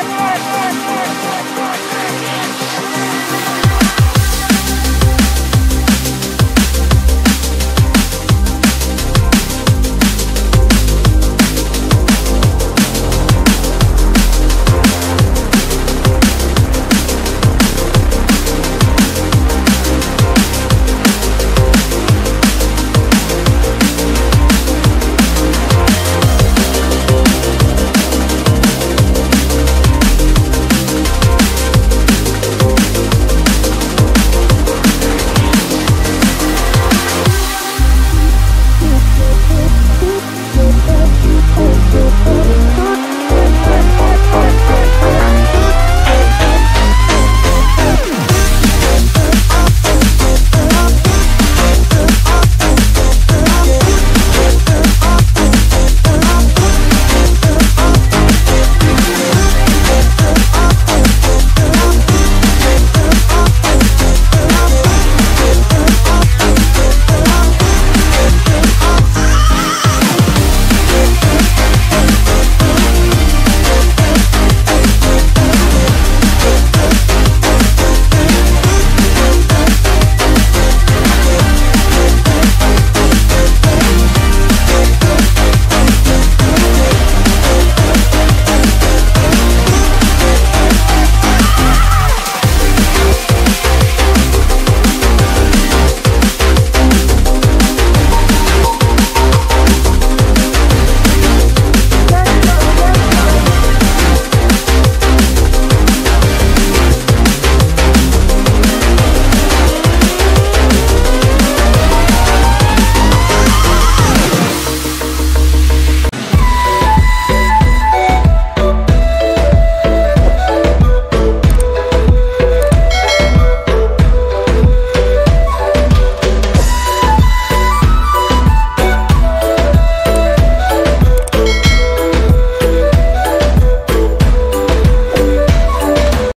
Bye.